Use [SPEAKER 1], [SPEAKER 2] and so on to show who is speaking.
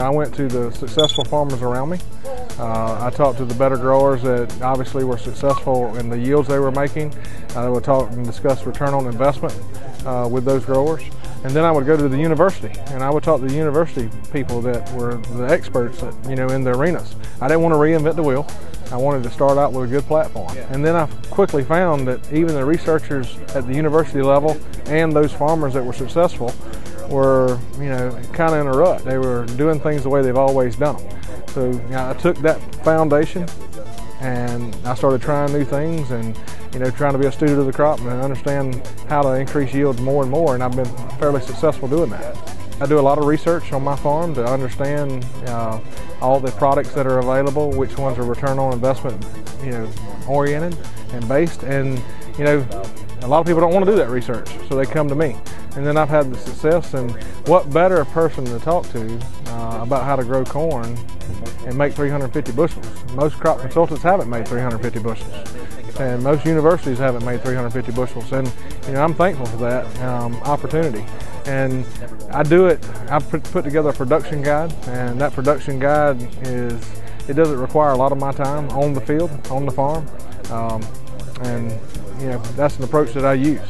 [SPEAKER 1] I went to the successful farmers around me. Uh, I talked to the better growers that obviously were successful in the yields they were making. I would talk and discuss return on investment uh, with those growers. And then I would go to the university and I would talk to the university people that were the experts that, you know, in the arenas. I didn't want to reinvent the wheel. I wanted to start out with a good platform. And then I quickly found that even the researchers at the university level and those farmers that were successful were, you know, kind of in a rut. They were doing things the way they've always done them. So you know, I took that foundation and I started trying new things and, you know, trying to be a student of the crop and understand how to increase yields more and more. And I've been fairly successful doing that. I do a lot of research on my farm to understand uh, all the products that are available, which ones are return on investment, you know, oriented and based. And, you know, a lot of people don't want to do that research, so they come to me. And then I've had the success, and what better person to talk to uh, about how to grow corn and make 350 bushels. Most crop consultants haven't made 350 bushels, and most universities haven't made 350 bushels. And you know, I'm thankful for that um, opportunity. And I do it. I put, together a production guide, and that production guide is it doesn't require a lot of my time on the field, on the farm, um, and you know that's an approach that I use.